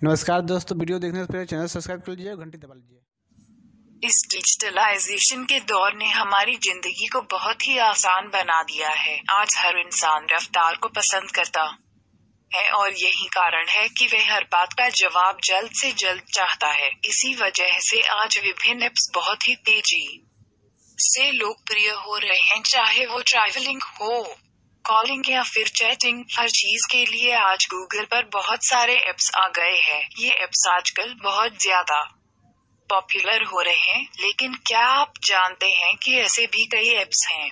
नमस्कार दोस्तों, वीडियो देखने से पहले चैनल सब्सक्राइब कर लीजिए घंटी दबा लीजिए। इस डिजिटलाइजेशन के दौर ने हमारी ज़िंदगी को बहुत ही आसान बना दिया है। आज हर इंसान रफ्तार को पसंद करता है और यही कारण है कि वह हर बात का जवाब जल्द से जल्द चाहता है। इसी वजह से आज विभिन्न एप्स बहुत ही तेज़ी से लोकप्रिय हो रहे हैं, चाहे वो ट्रैवलिंग हो कॉलिंग या फिर चैटिंग हर चीज़ के लिए आज गूगल पर बहुत सारे एप्स आ गए हैं। ये एप्स आजकल बहुत ज़्यादा पॉपुलर हो रहे हैं, लेकिन क्या आप जानते हैं कि ऐसे भी कई एप्स हैं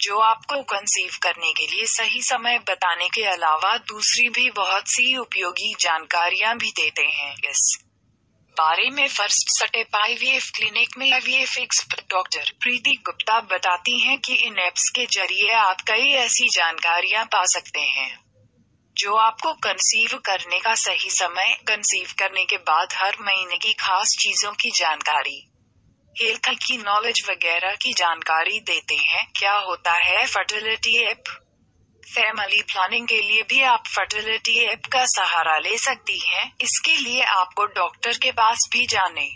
जो आपको कंसीव करने के लिए सही समय बताने के अलावा दूसरी भी बहुत सी उपयोगी जानकारियाँ भी देते हैं। इस बारे में फ़र्स्ट सटेप आईवीएफ क्लिनिक में IVF expert doctor Preeti Gupta बताती हैं कि इन एप्स के ज़रिए आप कई ऐसी जानकारियाँ पा सकते हैं, जो आपको कंसीव करने का सही समय, कंसीव करने के बाद हर महीने की खास चीज़ों की जानकारी, हेल्थ की नॉलेज वगैरह की जानकारी देते हैं। क्या होता है फर्टिलिटी ऐप फैमिली प्लानिंग के लिए भी आप फर्टिलिटी ऐप का सहारा ले सकती हैं। इसके लिए आपको डॉक्टर के पास भी जाने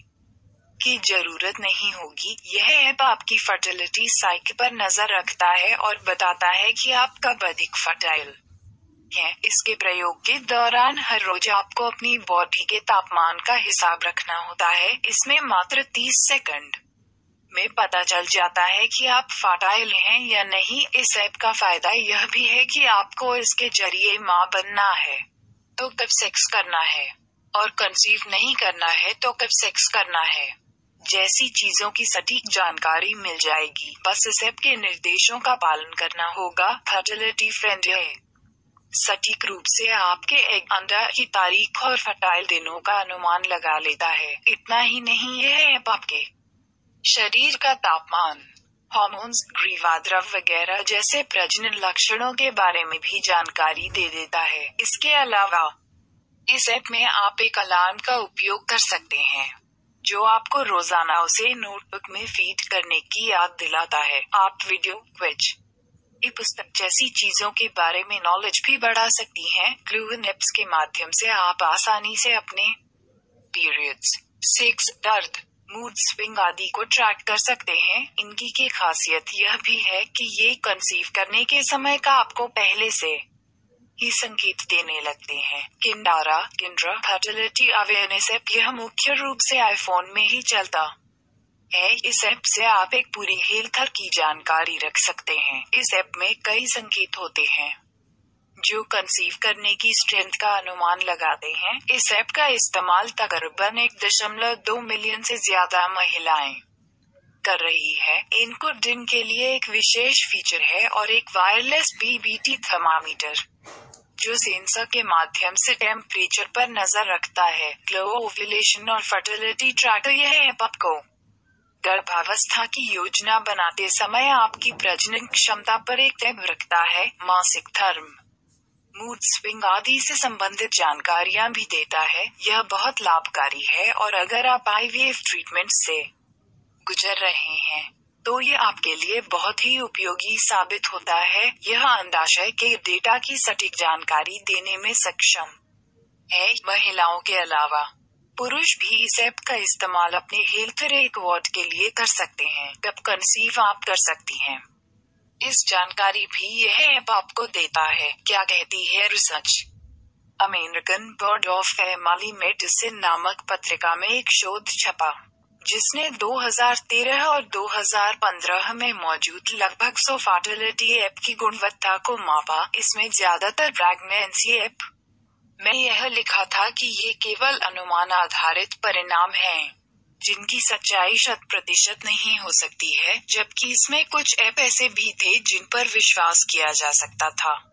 की ज़रूरत नहीं होगी। यह ऐप आपकी फर्टिलिटी साइकिल पर नज़र रखता है और बताता है कि आप कब अधिक फर्टाइल है। इसके प्रयोग के दौरान हर रोज आपको अपनी बॉडी के तापमान का हिसाब रखना होता है। इसमें मात्र 30 सेकंड में पता चल जाता है कि आप फर्टाइल हैं या नहीं, इस ऐप का फ़ायदा यह भी है कि आपको इसके ज़रिए माँ बनना है। तो कब सेक्स करना है? और कंसीव नहीं करना है तो कब सेक्स करना है? जैसी चीज़ों की सटीक जानकारी मिल जाएगी। बस इस ऐप के निर्देशों का पालन करना होगा। फर्टिलिटी फ्रेंड है। सटीक रूप से आपके एग अंडा की तारीख और फर्टाइल दिनों का अनुमान लगा लेता है। इतना ही नहीं, यह ऐप आपके शरीर का तापमान हॉर्मोन्स ग्रीवाद्रव वगैरह जैसे प्रजनन लक्षणों के बारे में भी जानकारी दे देता है। इसके अलावा, इस ऐप में आप एक अलार्म का उपयोग कर सकते हैं, जो आपको रोज़ाना उसे नोटबुक में फ़ीड करने की याद दिलाता है। आप वीडियो क्विज पुस्तक जैसी चीज़ों के बारे में नॉलेज भी बढ़ा सकती हैं। ग्लूवन एप्स के माध्यम से आप आसानी से अपने पीरियड्स सेक्स दर्द मूड स्विंग आदि को ट्रैक कर सकते हैं। इनकी की खासियत यह भी है कि ये कंसीव करने के समय का आपको पहले से ही संकेत देने लगते हैं। Kindara, Kindara fertility awareness app यह मुख्य रूप से आईफोन में ही चलता है। इस ऐप से आप एक पूरी हेल्थ की जानकारी रख सकते हैं। इस ऐप में कई संकेत होते हैं। जो कंसीव करने की स्ट्रेंथ का अनुमान लगाते हैं, इस ऐप का इस्तेमाल तकरीबन एक दशमलव दो मिलियन से ज़्यादा महिलाएँ कर रही है। इनको दिन के लिए एक विशेष फीचर है और एक वायरलेस बीबीटी थर्मामीटर जो सेंसर के माध्यम से टेम्परेचर पर नज़र रखता है। ग्लो ओविलेशन और फर्टिलिटी ट्रैकर यह ऐप आपको गर्भावस्था की योजना बनाते समय आपकी प्रजनन क्षमता पर एक टैब रखता है। मासिक धर्म। मूड स्विंग आदि से संबंधित जानकारियाँ भी देता है। यह बहुत लाभकारी है और अगर आप आईवीएफ ट्रीटमेंट से गुजर रहे हैं तो ये आपके लिए बहुत ही उपयोगी साबित होता है। यह अंदाशय के डेटा की सटीक जानकारी देने में सक्षम है महिलाओं के अलावा। पुरुष भी इस ऐप का इस्तेमाल अपने हेल्थ रिकॉर्ड के लिए कर सकते हैं। कब कंसीव आप कर सकती हैं। इस जानकारी भी यह ऐप आपको देता है। क्या कहती है research? American Board of Family Medicine नामक पत्रिका में एक शोध छपा, जिसने 2013 और 2015 में मौजूद लगभग सौ फर्टिलिटी ऐप की गुणवत्ता को मापा। इसमें ज़्यादातर प्रेगनेंसी ऐप। में यह लिखा था कि ये केवल अनुमान आधारित परिणाम हैं। जिनकी सच्चाई शत प्रतिशत नहीं हो सकती है, जबकि इसमें कुछ ऐप ऐसे भी थे जिन पर विश्वास किया जा सकता था।